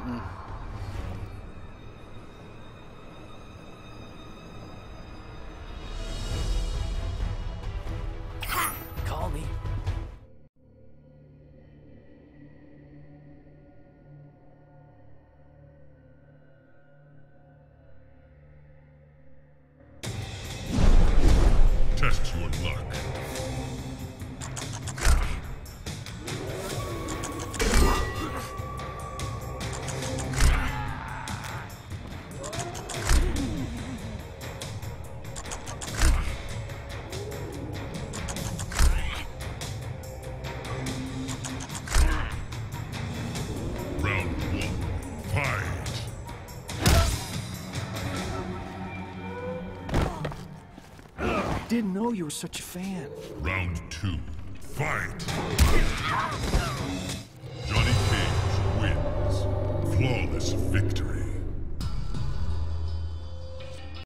eaten. Call me. Test your luck. Didn't know you were such a fan. Round two. Fight!